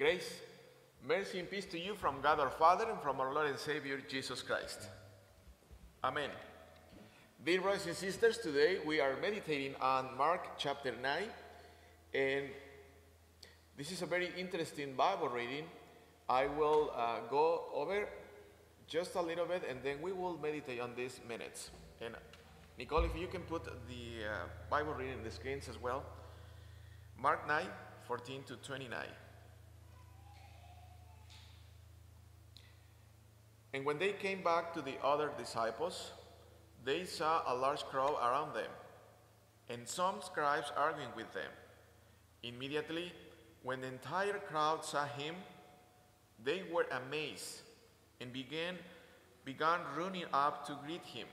Grace, mercy, and peace to you from God our Father and from our Lord and Savior Jesus Christ. Amen. Dear brothers and sisters, today we are meditating on Mark chapter 9, and this is a very interesting Bible reading. I will uh, go over just a little bit and then we will meditate on these minutes. And Nicole, if you can put the uh, Bible reading on the screens as well. Mark 9, 14 to 29. And when they came back to the other disciples, they saw a large crowd around them, and some scribes arguing with them. Immediately, when the entire crowd saw him, they were amazed and began, began running up to greet him.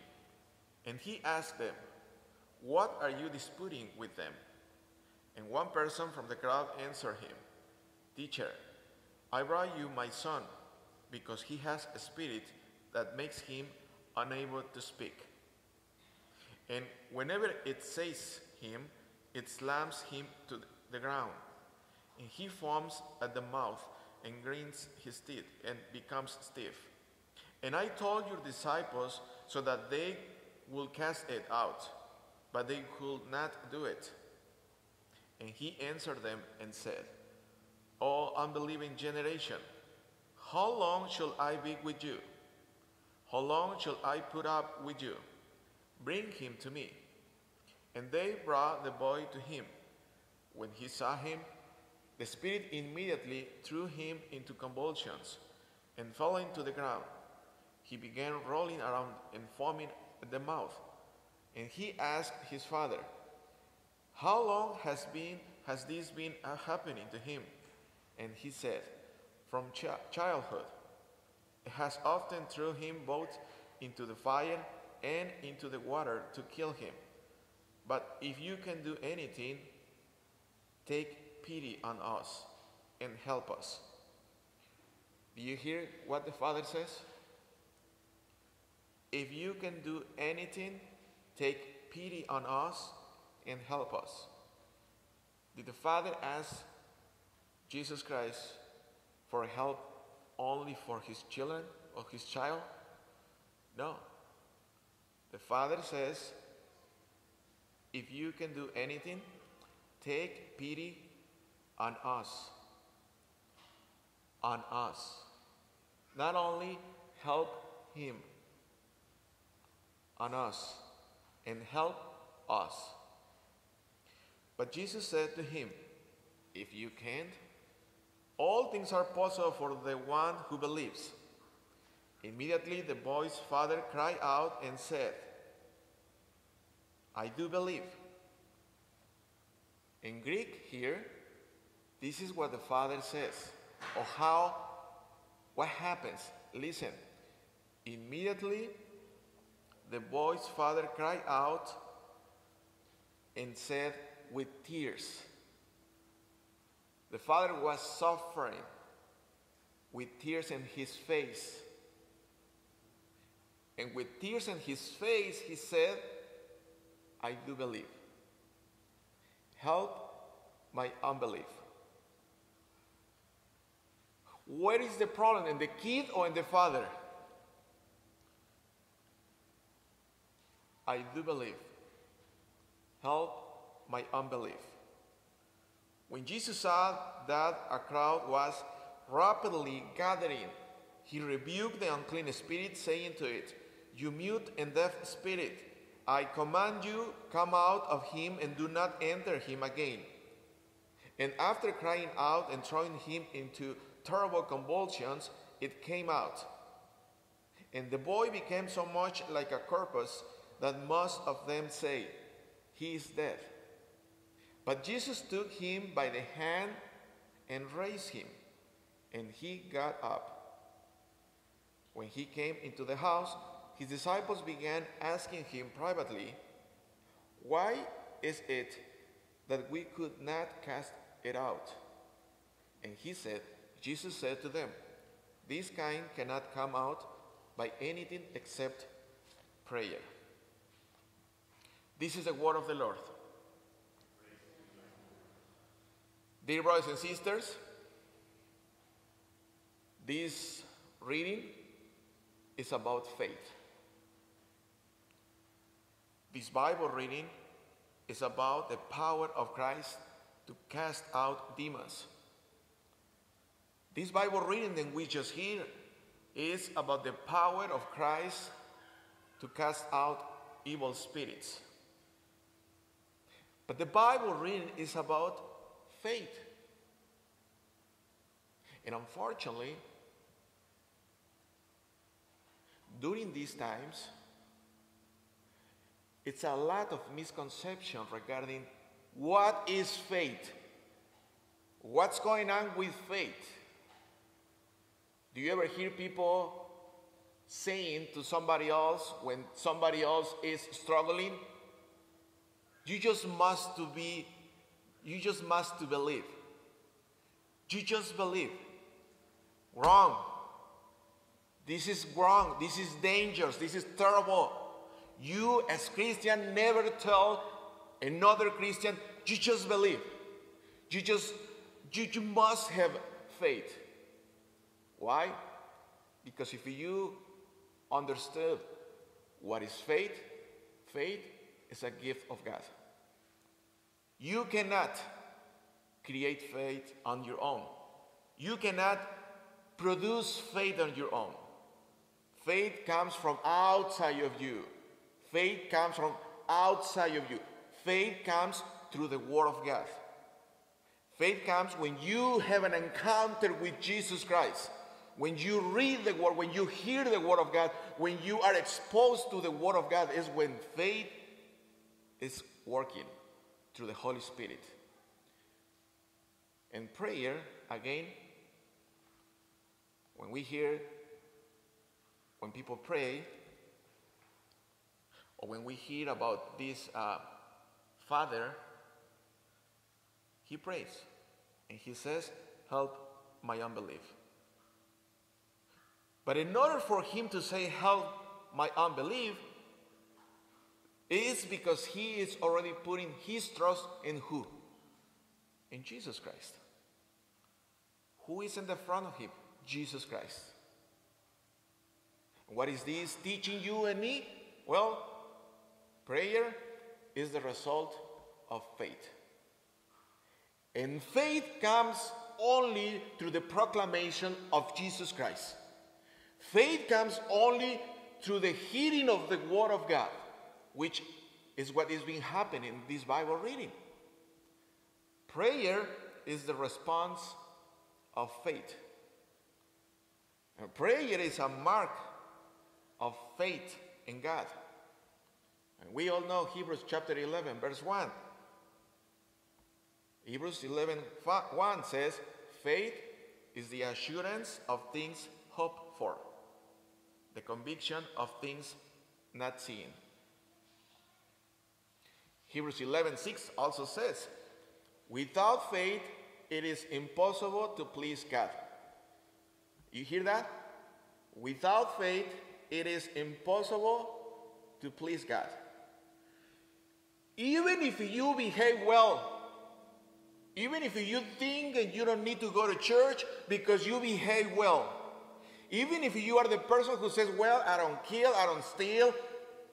And he asked them, What are you disputing with them? And one person from the crowd answered him, Teacher, I brought you my son because he has a spirit that makes him unable to speak. And whenever it says him, it slams him to the ground. And he foams at the mouth and grinds his teeth and becomes stiff. And I told your disciples so that they will cast it out, but they could not do it. And he answered them and said, O unbelieving generation, how long shall I be with you? How long shall I put up with you? Bring him to me. And they brought the boy to him. When he saw him, the spirit immediately threw him into convulsions and fell into the ground. He began rolling around and foaming at the mouth. And he asked his father, How long has, been, has this been uh, happening to him? And he said, From ch- childhood. It has often threw him both into the fire and into the water to kill him. But if you can do anything, take pity on us and help us. Do you hear what the Father says? If you can do anything, take pity on us and help us. Did the Father ask Jesus Christ for help only for his children or his child? No. The Father says, if you can do anything, take pity on us. On us. Not only help him, on us, and help us. But Jesus said to him, If you can't, all things are possible for the one who believes. Immediately the boy's father cried out and said, I do believe. In Greek here, this is what the father says, or how, what happens. Listen, immediately the boy's father cried out and said with tears. The father was suffering with tears in his face. And with tears in his face, he said, I do believe. Help my unbelief. Where is the problem? In the kid or in the father? I do believe. Help my unbelief. When Jesus saw that a crowd was rapidly gathering, he rebuked the unclean spirit, saying to it, You mute and deaf spirit, I command you, come out of him and do not enter him again. And after crying out and throwing him into terrible convulsions, it came out. And the boy became so much like a corpse that most of them say, He is dead. But Jesus took him by the hand and raised him, and he got up. When he came into the house, his disciples began asking him privately, Why is it that we could not cast it out? And he said, Jesus said to them, This kind cannot come out by anything except prayer. This is the word of the Lord. Dear brothers and sisters, This reading is about faith. This Bible reading is about the power of Christ to cast out demons. This Bible reading that we just hear is about the power of Christ to cast out evil spirits. But the Bible reading is about faith. And unfortunately, during these times, it's a lot of misconception regarding what is faith. What's going on with faith? Do you ever hear people saying to somebody else when somebody else is struggling, you just must to be, you just must to believe. You just believe. Wrong. This is wrong. This is dangerous. This is terrible. You, as Christian, never tell another Christian, you just believe. You just, you, you must have faith. Why? Because if you understood what is faith, faith is a gift of God. You cannot create faith on your own. You cannot produce faith on your own. Faith comes from outside of you. Faith comes from outside of you. Faith comes through the Word of God. Faith comes when you have an encounter with Jesus Christ. When you read the Word, when you hear the Word of God, when you are exposed to the Word of God, is when faith is working through the Holy Spirit. And prayer, again, when we hear, when people pray, or when we hear about this uh, father, he prays and he says, Help my unbelief. But in order for him to say, Help my unbelief, is because he is already putting his trust in who? In Jesus Christ. Who is in the front of him? Jesus Christ. What is this teaching you and me? Well, prayer is the result of faith. And faith comes only through the proclamation of Jesus Christ. Faith comes only through the hearing of the Word of God, which is what is being happening in this Bible reading. Prayer is the response of faith. And prayer is a mark of faith in God. And we all know Hebrews chapter 11, verse 1. Hebrews 11, 1 says, Faith is the assurance of things hoped for the conviction of things not seen. Hebrews 11:6 also says, "Without faith it is impossible to please God." You hear that? Without faith it is impossible to please God. Even if you behave well, even if you think and you don't need to go to church because you behave well, even if you are the person who says, Well, I don't kill, I don't steal,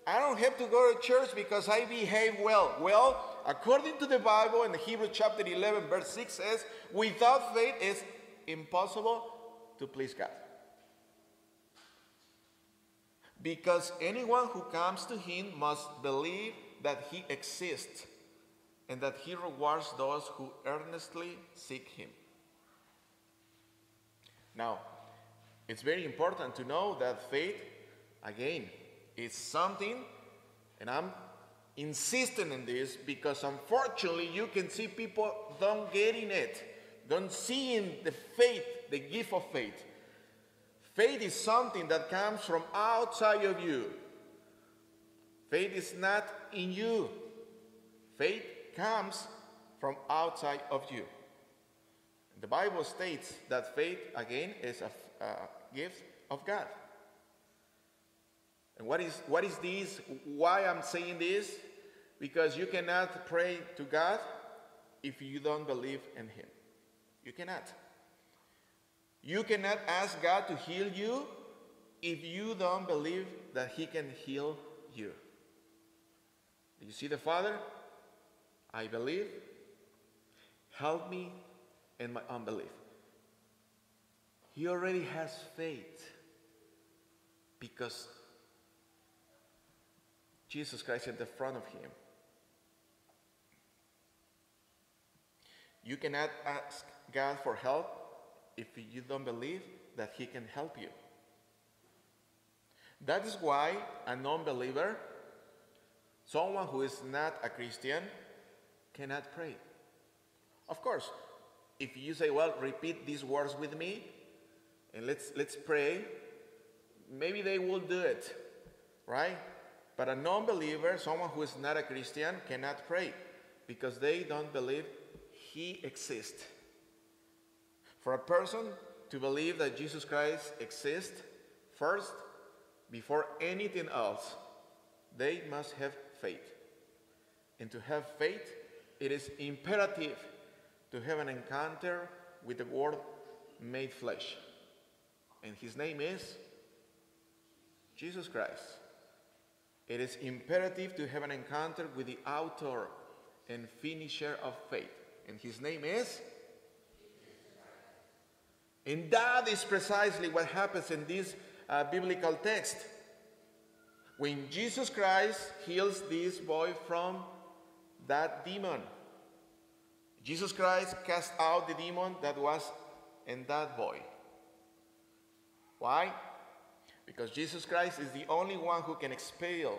I don't have to go to church because I behave well. Well, according to the Bible in the Hebrews chapter 11, verse 6 says, Without faith it's impossible to please God. Because anyone who comes to him must believe that he exists and that he rewards those who earnestly seek him. Now, it's very important to know that faith, again, is something, and I'm insisting in this because unfortunately you can see people don't getting it, don't seeing the faith, the gift of faith. Faith is something that comes from outside of you. Faith is not in you. Faith comes from outside of you. The Bible states that faith, again, is a uh, gift of God. And what is, what is this? Why I'm saying this? Because you cannot pray to God if you don't believe in Him. You cannot. You cannot ask God to heal you if you don't believe that He can heal you. Do you see the Father? I believe. Help me in my unbelief. He already has faith because Jesus Christ in the front of him. You cannot ask God for help if you don't believe that He can help you. That is why a non believer, someone who is not a Christian, cannot pray. Of course, if you say, well, repeat these words with me and let's, let's pray, maybe they will do it, right? But a non believer, someone who is not a Christian, cannot pray because they don't believe He exists. For a person to believe that Jesus Christ exists, first, before anything else, they must have faith. And to have faith, it is imperative to have an encounter with the Word made flesh. And His name is Jesus Christ. It is imperative to have an encounter with the author and finisher of faith. And His name is and that is precisely what happens in this uh, biblical text. When Jesus Christ heals this boy from that demon, Jesus Christ cast out the demon that was in that boy. Why? Because Jesus Christ is the only one who can expel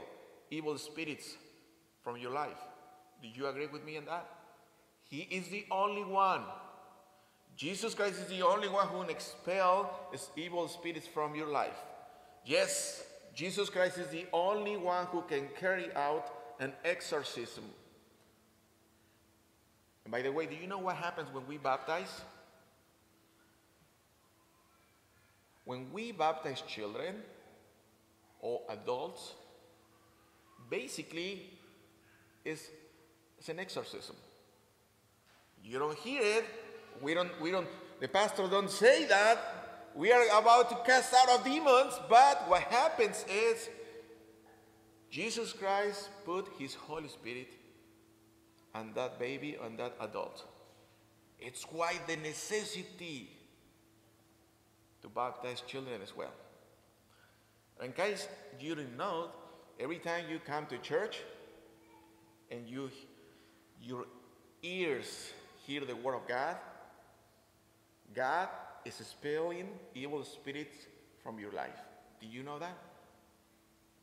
evil spirits from your life. Do you agree with me on that? He is the only one Jesus Christ is the only one who can expel evil spirits from your life. Yes, Jesus Christ is the only one who can carry out an exorcism. And by the way, do you know what happens when we baptize? When we baptize children or adults, basically it's, it's an exorcism. You don't hear it, we don't, we don't, the pastor don't say that. We are about to cast out of demons, but what happens is Jesus Christ put his Holy Spirit on that baby, on that adult. It's why the necessity to baptize children as well. In case you didn't know, every time you come to church and you, your ears hear the word of God, God is expelling evil spirits from your life. Do you know that?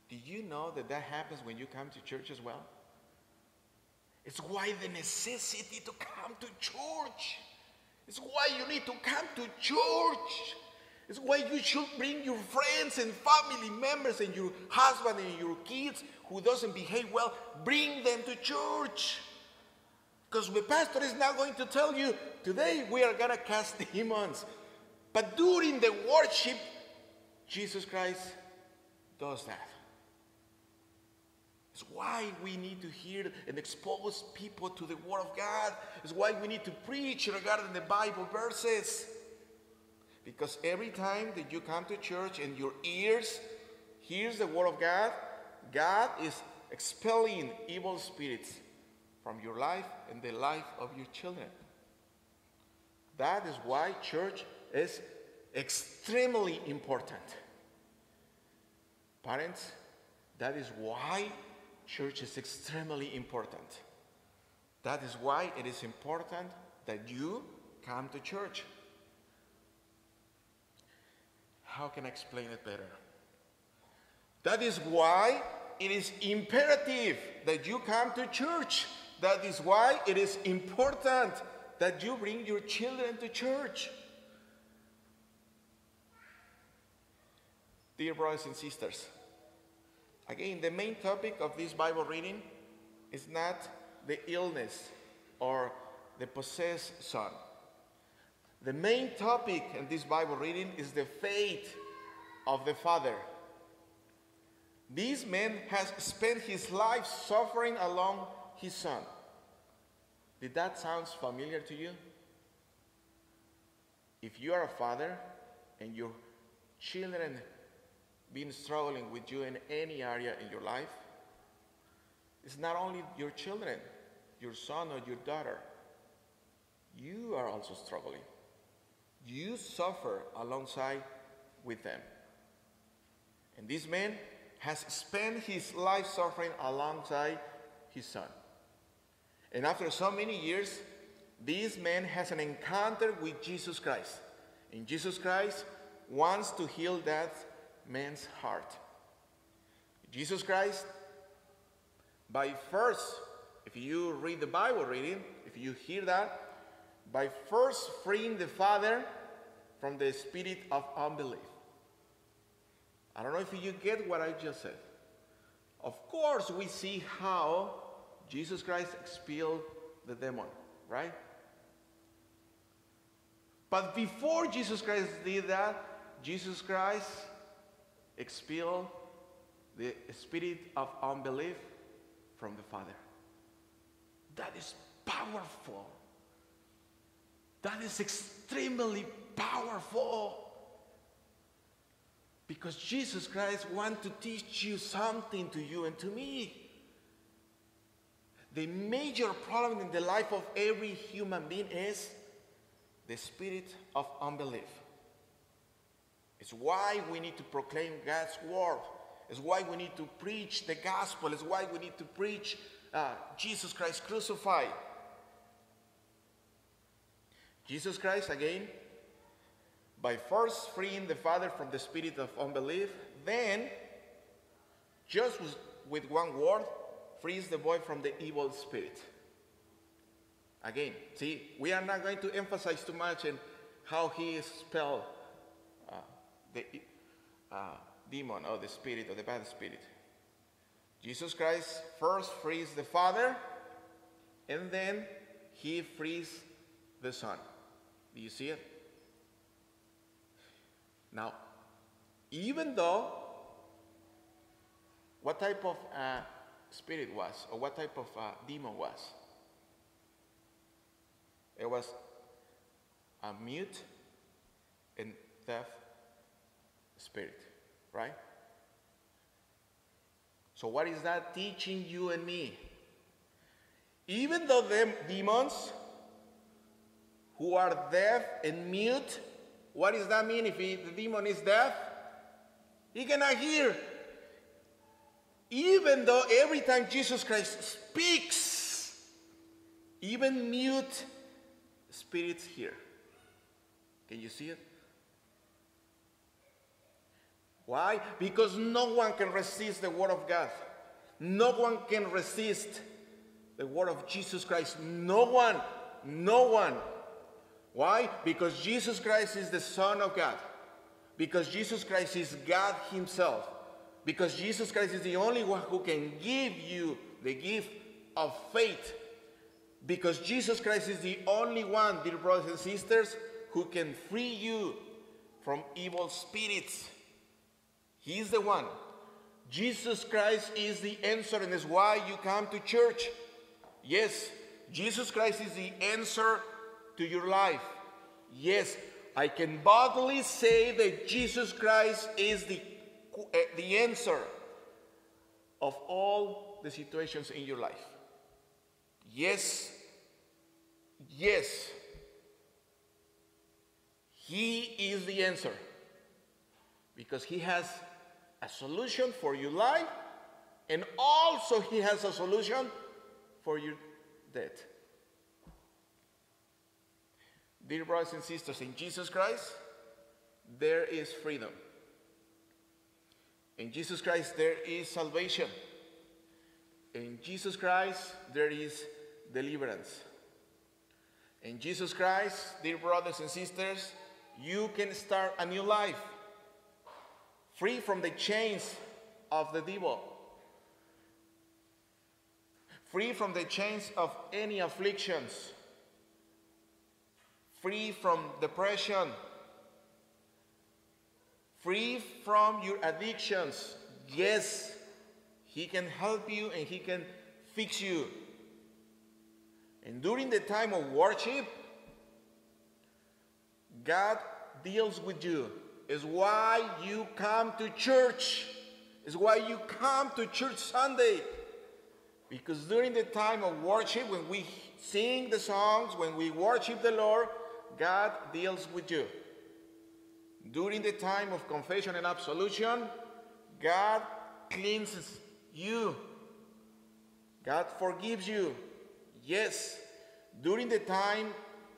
Do you know that that happens when you come to church as well? It's why the necessity to come to church. It's why you need to come to church. It's why you should bring your friends and family members and your husband and your kids who doesn't behave well, bring them to church. Because the pastor is now going to tell you, today we are going to cast demons. But during the worship, Jesus Christ does that. It's why we need to hear and expose people to the Word of God. It's why we need to preach regarding the Bible verses. Because every time that you come to church and your ears hears the Word of God, God is expelling evil spirits from your life and the life of your children. That is why church is extremely important. Parents, that is why church is extremely important. That is why it is important that you come to church. How can I explain it better? That is why it is imperative that you come to church. That is why it is important that you bring your children to church. Dear brothers and sisters, again, the main topic of this Bible reading is not the illness or the possessed son. The main topic in this Bible reading is the faith of the father. This man has spent his life suffering along his son. Did that sound familiar to you? if you are a father and your children been struggling with you in any area in your life, it's not only your children, your son or your daughter. You are also struggling. You suffer alongside with them. And this man has spent his life suffering alongside his son. And after so many years, this man has an encounter with Jesus Christ. And Jesus Christ wants to heal that man's heart. Jesus Christ, by first, if you read the Bible reading, if you hear that, by first freeing the Father from the spirit of unbelief. I don't know if you get what I just said. Of course, we see how Jesus Christ expelled the demon, right? But before Jesus Christ did that, Jesus Christ expelled the spirit of unbelief from the Father. That is powerful. That is extremely powerful. Because Jesus Christ wants to teach you something to you and to me. The major problem in the life of every human being is the spirit of unbelief. It's why we need to proclaim God's word. It's why we need to preach the gospel. It's why we need to preach uh, Jesus Christ crucified. Jesus Christ, again, by first freeing the father from the spirit of unbelief, then, just with one word, frees the boy from the evil spirit. Again, see, we are not going to emphasize too much in how he expelled uh, the uh, demon or the spirit or the bad spirit. Jesus Christ first frees the Father, and then he frees the Son. Do you see it? Now, even though what type of uh, spirit was, or what type of uh, demon was, it was a mute and deaf spirit, right? So, what is that teaching you and me? Even though them demons who are deaf and mute what does that mean if he, the demon is deaf? He cannot hear. Even though every time Jesus Christ speaks, even mute spirits hear. Can you see it? Why? Because no one can resist the Word of God. No one can resist the Word of Jesus Christ. No one, no one. Why? Because Jesus Christ is the Son of God. Because Jesus Christ is God Himself. Because Jesus Christ is the only one who can give you the gift of faith. Because Jesus Christ is the only one, dear brothers and sisters, who can free you from evil spirits. He is the one. Jesus Christ is the answer, and is why you come to church. Yes, Jesus Christ is the answer to your life. Yes, I can boldly say that Jesus Christ is the, eh, the answer of all the situations in your life. Yes, yes, He is the answer because He has a solution for your life and also He has a solution for your death. Dear brothers and sisters, in Jesus Christ, there is freedom. In Jesus Christ, there is salvation. In Jesus Christ, there is deliverance. In Jesus Christ, dear brothers and sisters, you can start a new life, free from the chains of the devil, free from the chains of any afflictions free from depression, free from your addictions. Yes, He can help you and He can fix you. And during the time of worship, God deals with you. Is why you come to church. Is why you come to church Sunday. Because during the time of worship, when we sing the songs, when we worship the Lord, God deals with you. During the time of confession and absolution, God cleanses you. God forgives you. Yes. During the time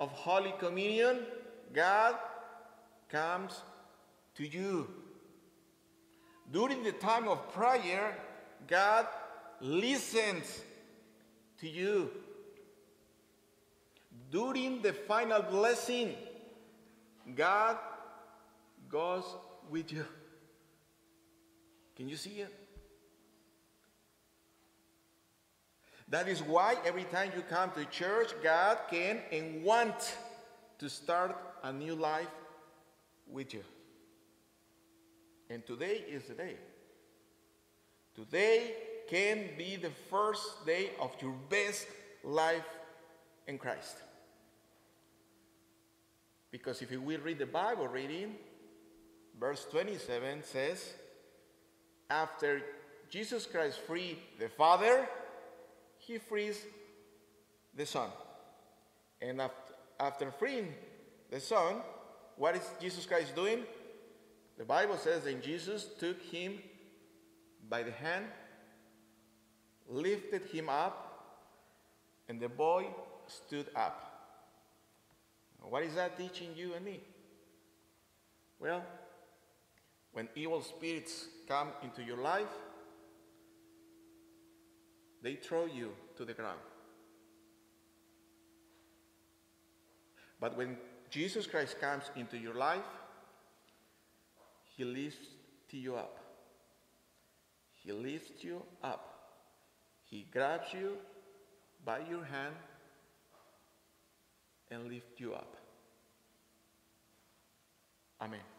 of Holy Communion, God comes to you. During the time of prayer, God listens to you. During the final blessing, God goes with you. Can you see it? That is why every time you come to church, God can and want to start a new life with you. And today is the day. Today can be the first day of your best life in Christ. Because if we read the Bible reading, verse 27 says, after Jesus Christ freed the Father, he frees the Son. And after, after freeing the Son, what is Jesus Christ doing? The Bible says that Jesus took him by the hand, lifted him up, and the boy stood up. What is that teaching you and me? Well, when evil spirits come into your life, they throw you to the ground. But when Jesus Christ comes into your life, he lifts you up. He lifts you up. He grabs you by your hand and lift you up. Amen.